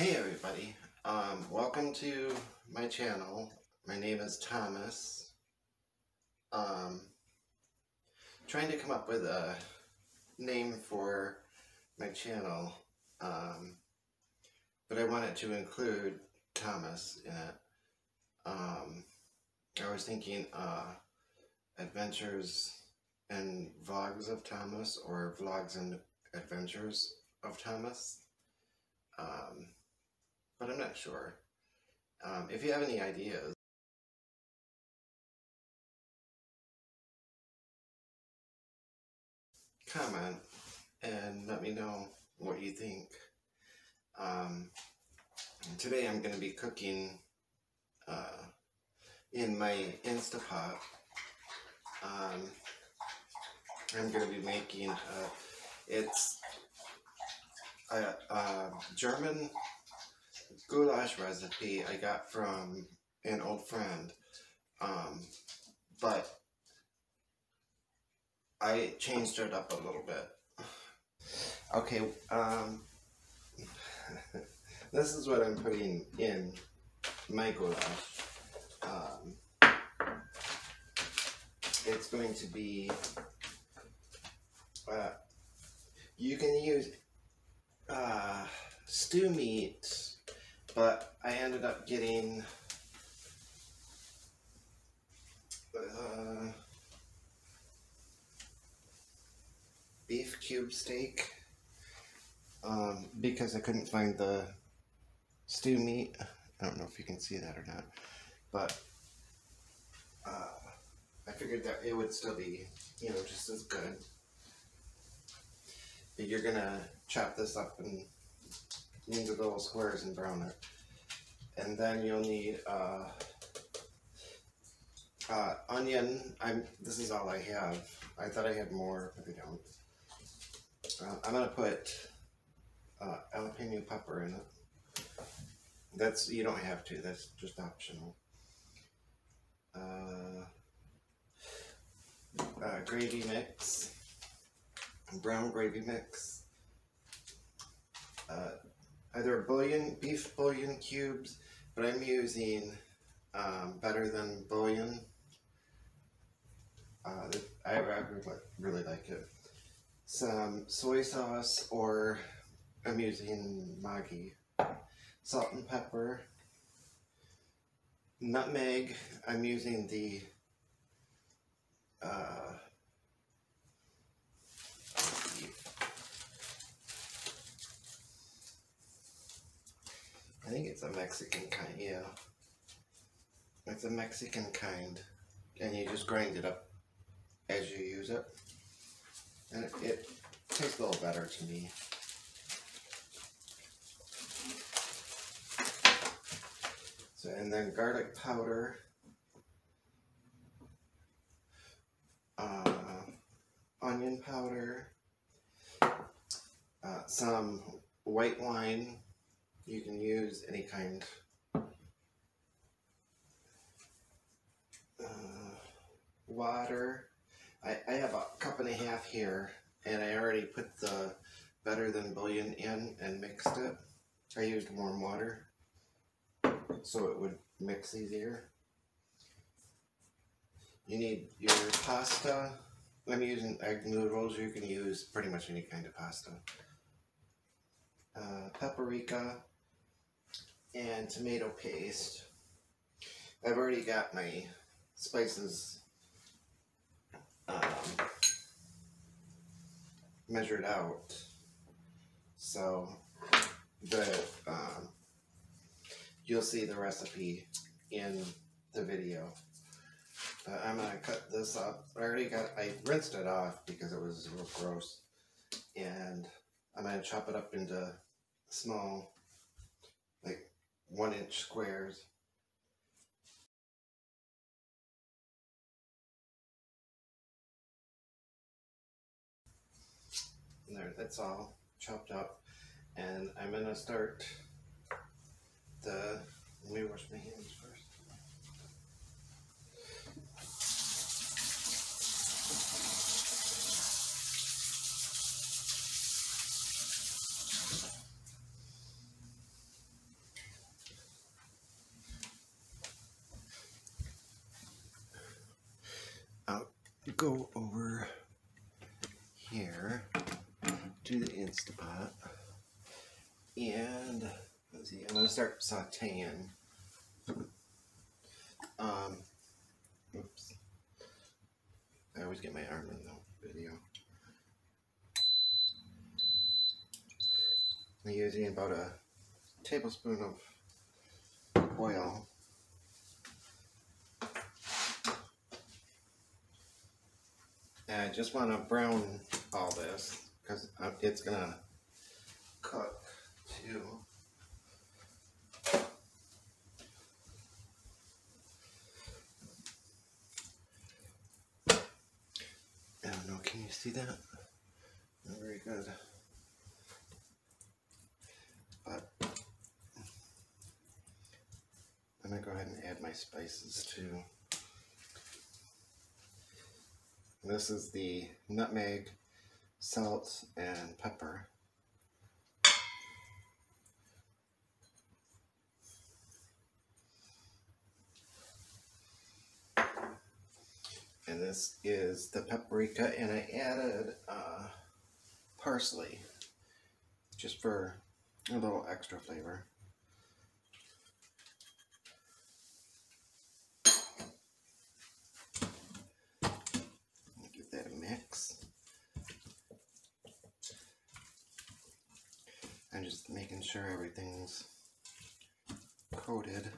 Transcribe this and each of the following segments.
Hey everybody, um, welcome to my channel. My name is Thomas. Um, trying to come up with a name for my channel, um, but I wanted to include Thomas in it. Um, I was thinking uh, Adventures and Vlogs of Thomas or Vlogs and Adventures of Thomas. Um, but I'm not sure. Um, if you have any ideas, comment and let me know what you think. Um, today I'm going to be cooking uh, in my Instapot. Um, I'm going to be making, uh, it's a, a German goulash recipe I got from an old friend. Um, but I changed it up a little bit. Okay, um, this is what I'm putting in my goulash. Um, it's going to be, uh, you can use uh, stew meat but I ended up getting uh, beef cube steak um, because I couldn't find the stew meat. I don't know if you can see that or not, but uh, I figured that it would still be, you know, just as good. But you're gonna chop this up and into little squares and brown it. And then you'll need uh, uh, onion. I'm. This is all I have. I thought I had more, but I don't. Uh, I'm gonna put uh, jalapeno pepper in it. That's you don't have to. That's just optional. Uh, uh, gravy mix, brown gravy mix. Uh, either bouillon, beef bouillon cubes, but I'm using um, better than bouillon. Uh, I, I really, really like it. Some soy sauce, or I'm using Maggi. Salt and pepper. Nutmeg, I'm using the uh, I think it's a Mexican kind, yeah. It's a Mexican kind. And you just grind it up as you use it. And it, it tastes a little better to me. So, and then garlic powder. Uh, onion powder. Uh, some white wine you can use any kind. Uh, water. I, I have a cup and a half here, and I already put the better than bouillon in and mixed it. I used warm water so it would mix easier. You need your pasta. I'm using egg noodles. You can use pretty much any kind of pasta. Uh, paprika, and tomato paste. I've already got my spices um, measured out. So the um, you'll see the recipe in the video. But I'm gonna cut this up. I already got I rinsed it off because it was real gross. And I'm gonna chop it up into small one inch squares. And there, that's all chopped up. And I'm gonna start the, let me wash my hands go over here to the Instapot. And let's see, I'm gonna start sauteing. Um, oops. I always get my arm in the video. I'm using about a tablespoon of oil. And I just want to brown all this because uh, it's gonna cook too. I don't know, can you see that? Not very good. But I'm gonna go ahead and add my spices too. This is the nutmeg, salt, and pepper. And this is the paprika, and I added uh, parsley just for a little extra flavor. Give that a mix. I'm just making sure everything's coated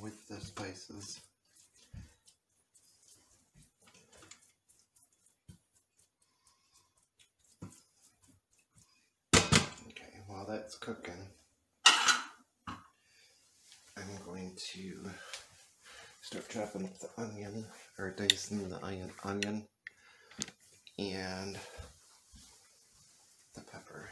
with the spices. Okay, while that's cooking, I'm going to start chopping up the onion, or dicing the onion, onion and the pepper.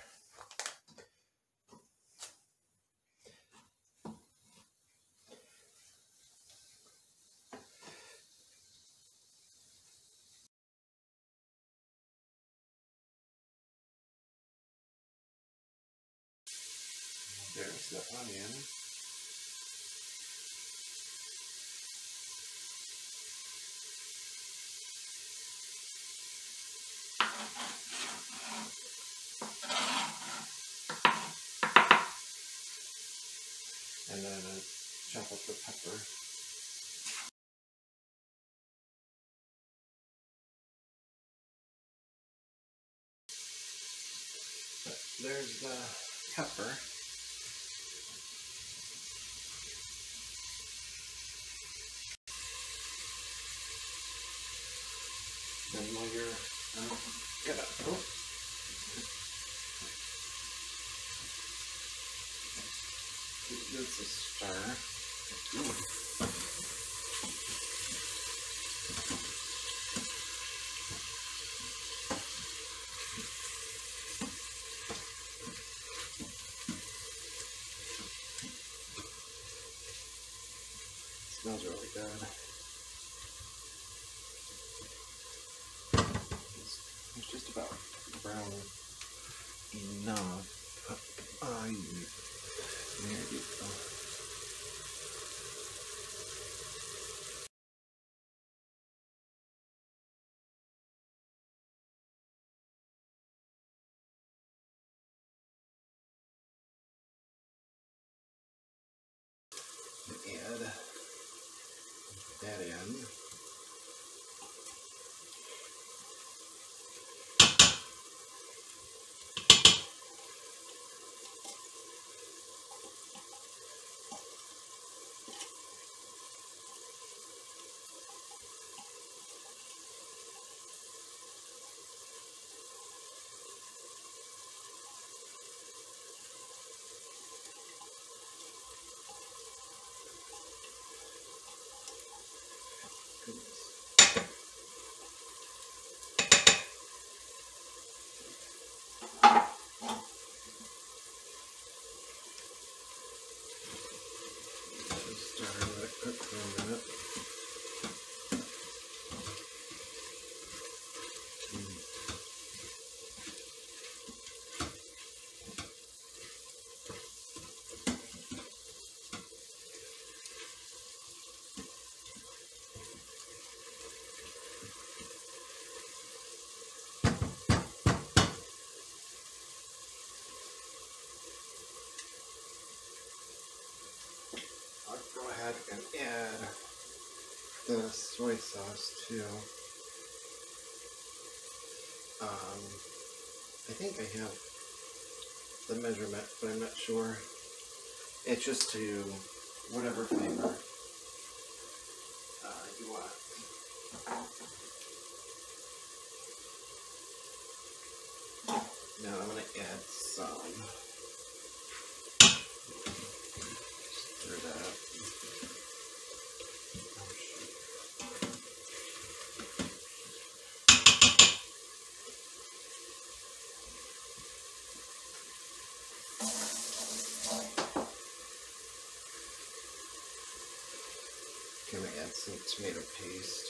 There's the onion. And then I up pepper. But there's the pepper. Then while you're uh, gonna oh. give this a stir. Vamos lá. That the soy sauce too. Um, I think I have the measurement, but I'm not sure. It's just to whatever flavor uh, you want. Now I'm gonna add some. Stir that up. Oh, shoot. Can we add some tomato paste?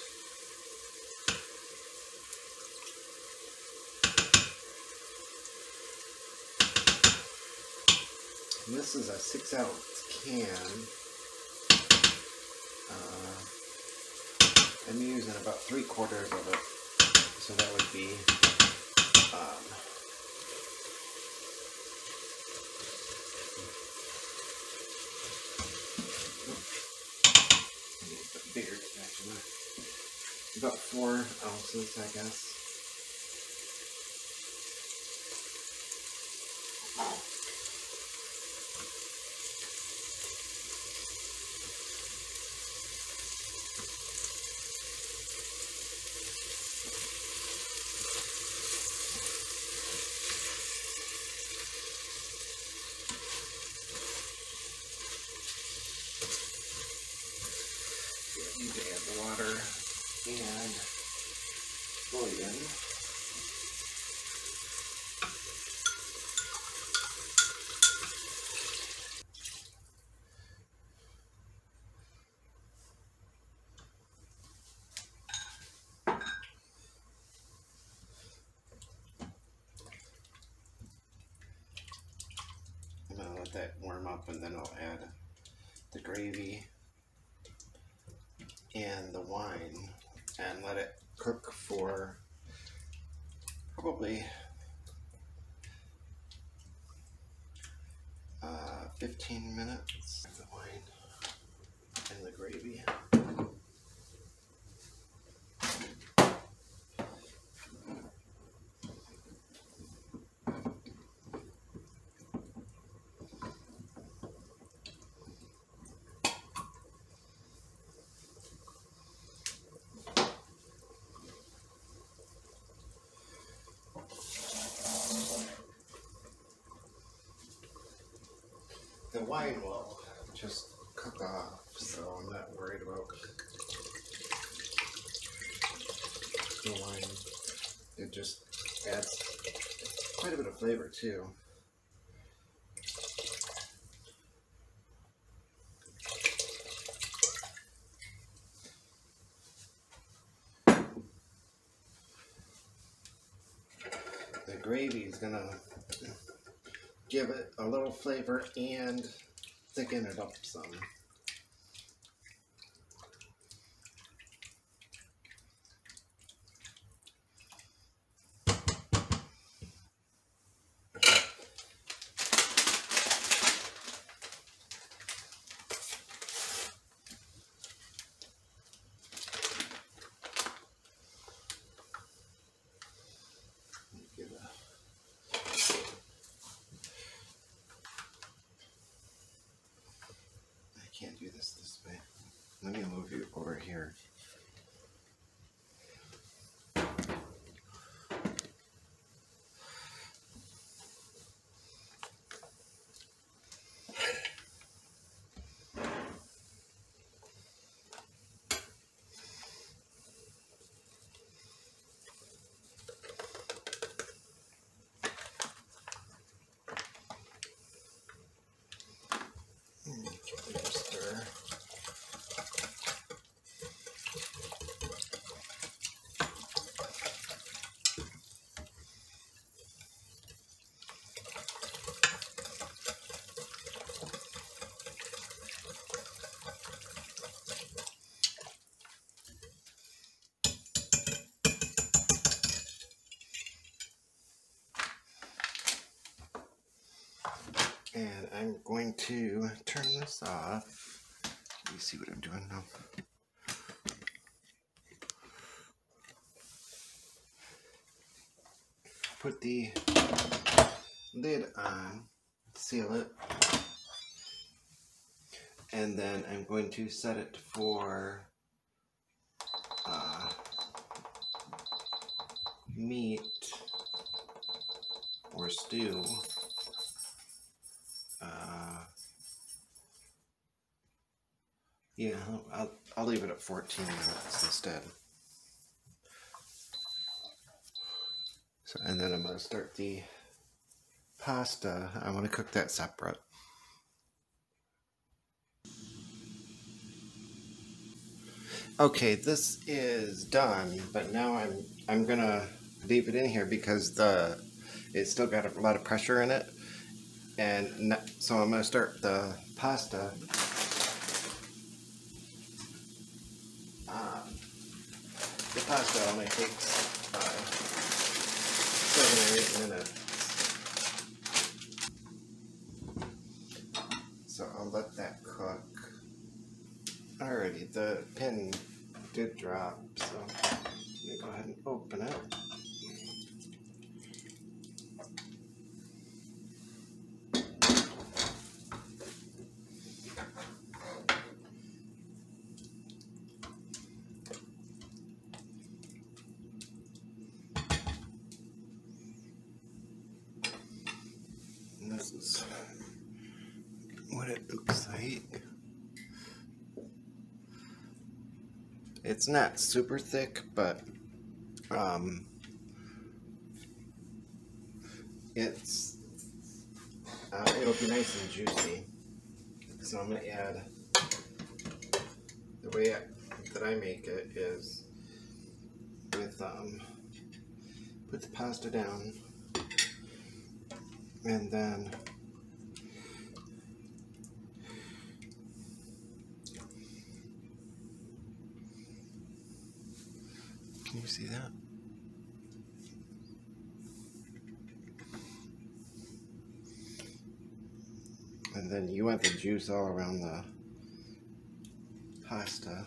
And this is a six ounce can. Uh, I'm using about three quarters of it, so that would be um, I need a bit bigger actually. About four ounces, I guess. You need to add the water and I'm gonna let that warm up and then I'll add the gravy and the wine and let it cook for probably uh, 15 minutes. The wine and the gravy. The wine will just cook off, so I'm not worried about the wine. It just adds quite a bit of flavor too. The gravy is gonna give it a little flavor and thicken it up some. Get a I can't do this this way. Let me move you over here. Hmm. I'm going to turn this off. Let me see what I'm doing now. Put the lid on, seal it, and then I'm going to set it for uh, meat or stew. Yeah, I'll, I'll leave it at 14 minutes instead. So, and then I'm going to start the pasta. I want to cook that separate. Okay, this is done, but now I'm I'm gonna leave it in here because the it's still got a lot of pressure in it, and so I'm gonna start the pasta. The pasta only takes uh, seven or eight minutes. So I'll let that cook. Alrighty, the pin did drop, so let me go ahead and open it. And is what it looks like. It's not super thick, but um, it's uh, it'll be nice and juicy. So I'm gonna add the way I, that I make it is with um, put the pasta down and then Can you see that? And then you want the juice all around the pasta.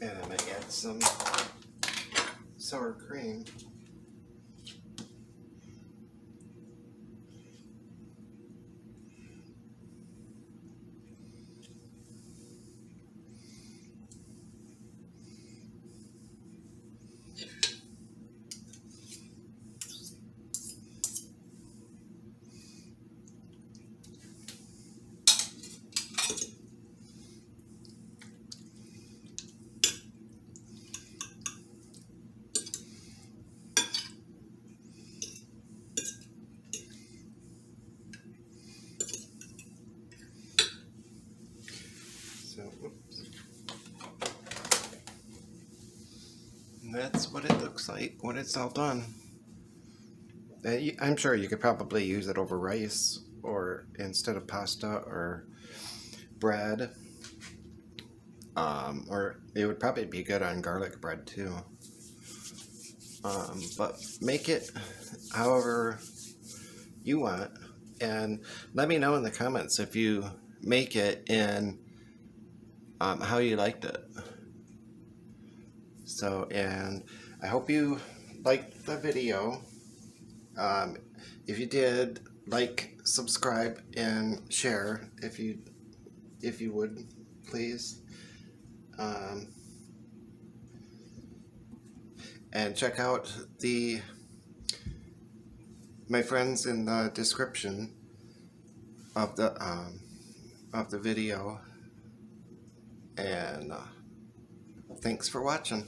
And I'm gonna add some sour cream. That's what it looks like when it's all done. Uh, I'm sure you could probably use it over rice or instead of pasta or bread. Um, or it would probably be good on garlic bread too. Um, but make it however you want and let me know in the comments if you make it and um, how you liked it. So, and I hope you liked the video. Um, if you did, like, subscribe, and share if you if you would, please. Um, and check out the my friends in the description of the um, of the video and uh, thanks for watching